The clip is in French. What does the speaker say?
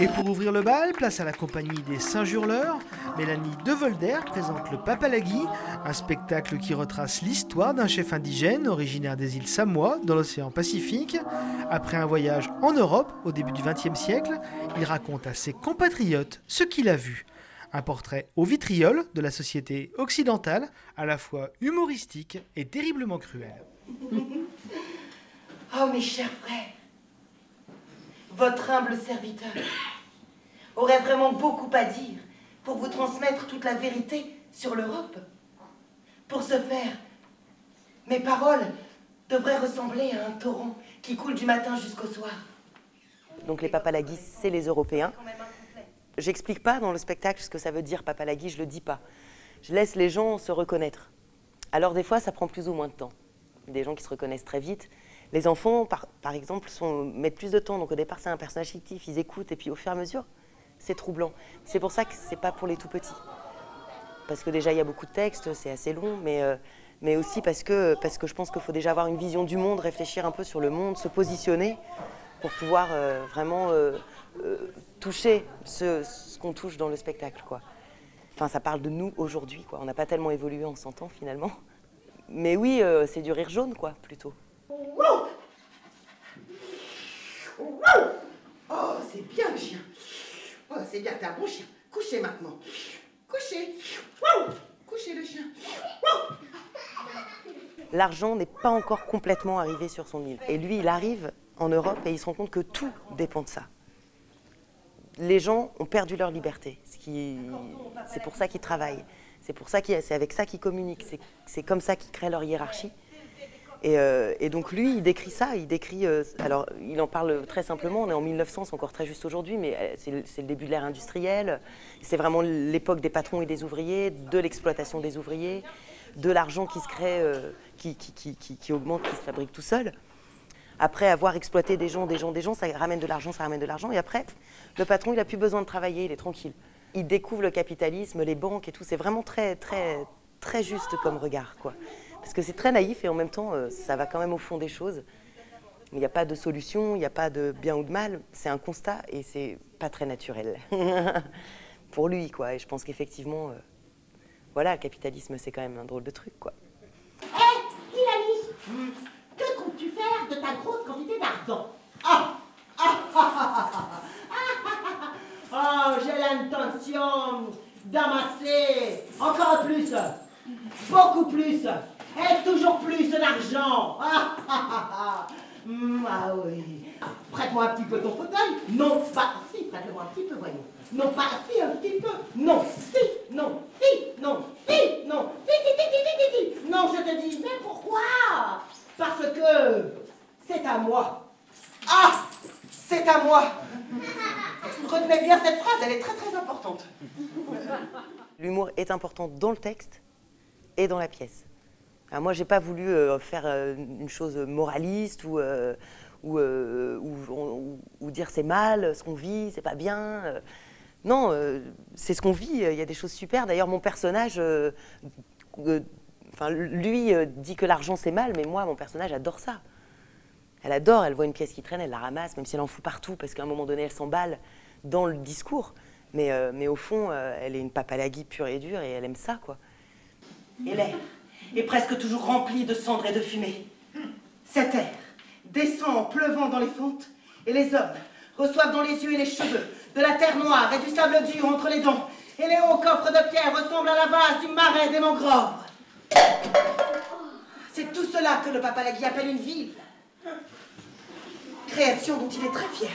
Et pour ouvrir le bal, place à la compagnie des Saint-Jurleurs. Mélanie Devolder présente le Papalagui, un spectacle qui retrace l'histoire d'un chef indigène originaire des îles Samoa dans l'océan Pacifique. Après un voyage en Europe au début du XXe siècle, il raconte à ses compatriotes ce qu'il a vu. Un portrait au vitriol de la société occidentale, à la fois humoristique et terriblement cruel. Oh mes chers frères, votre humble serviteur aurait vraiment beaucoup à dire pour vous transmettre toute la vérité sur l'Europe. Pour ce faire, mes paroles devraient ressembler à un torrent qui coule du matin jusqu'au soir. Donc les papalagis, c'est les Européens. J'explique pas dans le spectacle ce que ça veut dire papalagui, je le dis pas. Je laisse les gens se reconnaître. Alors des fois, ça prend plus ou moins de temps. Des gens qui se reconnaissent très vite, les enfants, par, exemple, sont, mettent plus de temps. Donc au départ, c'est un personnage fictif, ils écoutent, et puis au fur et à mesure, c'est troublant. C'est pour ça que c'est pas pour les tout petits. Parce que déjà, il y a beaucoup de textes, c'est assez long, mais, euh, mais aussi parce que, parce que je pense qu'il faut déjà avoir une vision du monde, réfléchir un peu sur le monde, se positionner pour pouvoir euh, vraiment euh, toucher ce, qu'on touche dans le spectacle. Quoi. Enfin, ça parle de nous aujourd'hui. On n'a pas tellement évolué en 100 ans finalement. Mais oui, c'est du rire jaune, quoi, plutôt. Oh, c'est bien le chien. Oh, c'est bien, t'es un bon chien. Couchez maintenant. Couchez. Couchez le chien. L'argent n'est pas encore complètement arrivé sur son île. Et lui, il arrive en Europe et il se rend compte que tout dépend de ça. Les gens ont perdu leur liberté. C'est pour ça qu'ils travaillent. C'est c'est avec ça qu'ils communiquent. C'est comme ça qu'ils créent leur hiérarchie. Euh, et, donc lui, il décrit ça, il décrit, euh, alors il en parle très simplement, on est en 1900, c'est encore très juste aujourd'hui, mais euh, c'est le début de l'ère industrielle, c'est vraiment l'époque des patrons et des ouvriers, de l'exploitation des ouvriers, de l'argent qui se crée, qui, augmente, qui se fabrique tout seul. Après avoir exploité des gens, des gens, des gens, ça ramène de l'argent, ça ramène de l'argent, et après, le patron, il n'a plus besoin de travailler, il est tranquille. Il découvre le capitalisme, les banques et tout, c'est vraiment très, très, très juste comme regard, quoi. Parce que c'est très naïf et en même temps, euh, ça va quand même au fond des choses. Il n'y a pas de solution, il n'y a pas de bien ou de mal. C'est un constat et c'est pas très naturel pour lui, quoi. Et je pense qu'effectivement, euh, voilà, le capitalisme, c'est quand même un drôle de truc, quoi. Hé, hey, que comptes-tu faire de ta grosse quantité d'argent? Ah Oh, j'ai l'intention d'amasser encore plus, beaucoup plus. Et toujours plus d'argent. Ah, ah, ah, ah, oui. Prête-moi un petit peu ton fauteuil. Non, pas si. Prête-le-moi un petit peu, voyons. Non, pas si, un petit peu. Non, si, non, si, non, si, non, si, si, si, si, si, si. Non, je te dis, mais pourquoi? Parce que c'est à moi. Ah C'est à moi. Retenez bien cette phrase, elle est très très importante. L'humour est important dans le texte et dans la pièce. Alors moi, j'ai pas voulu euh, faire euh, une chose moraliste ou, euh, ou, ou, dire c'est mal, ce qu'on vit, c'est pas bien. non, c'est ce qu'on vit. Il y a des choses super. D'ailleurs, mon personnage, lui dit que l'argent c'est mal, mais moi, mon personnage adore ça. Elle adore, elle voit une pièce qui traîne, elle la ramasse, même si elle en fout partout, parce qu'à un moment donné, elle s'emballe dans le discours. Mais, mais au fond, elle est une papalagui pure et dure et elle aime ça, quoi. Et l'air est presque toujours rempli de cendres et de fumée. Cet air descend en pleuvant dans les fontes, et les hommes reçoivent dans les yeux et les cheveux de la terre noire et du sable dur entre les dents, et les hauts coffres de pierre ressemblent à la vase du marais des mangroves. C'est tout cela que le Papalagui appelle une ville. Création dont il est très fier.